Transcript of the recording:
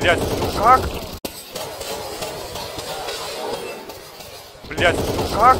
Блять, ну как? Блять, ну как?